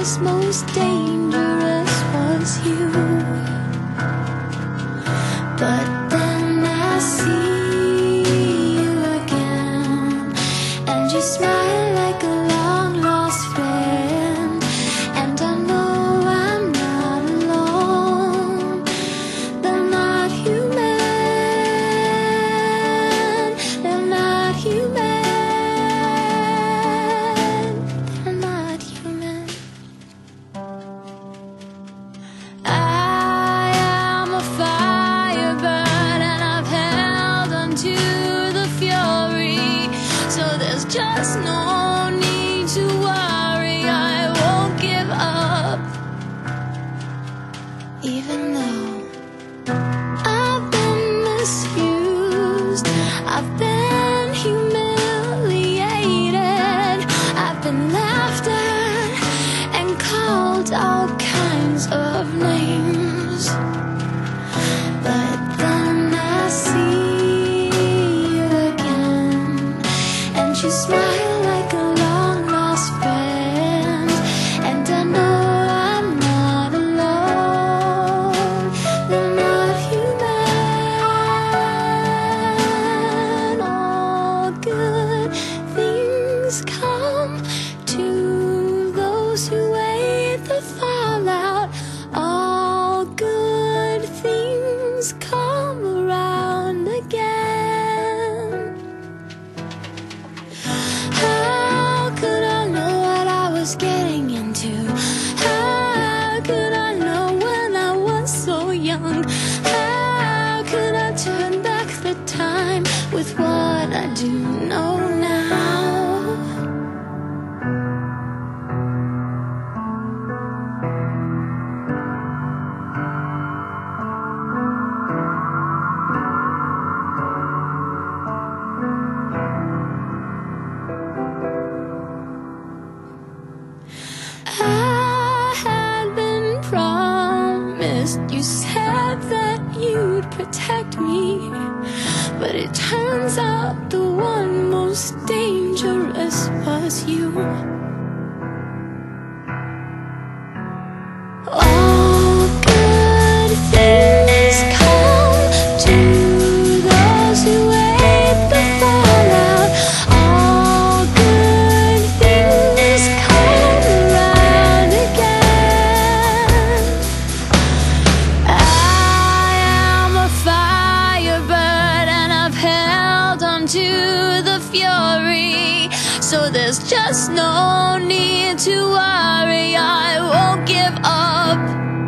was most dangerous was you. But Just no need to worry, I won't give up. Even though I've been misused I've been humiliated I've been laughed at and called out you smile was getting into? How could I know when I was so young? How could I turn back the time with what I do You said that you'd protect me. But it turns out the one most dangerous was you. Onto the fury. So there's just no need to worry. I won't give up.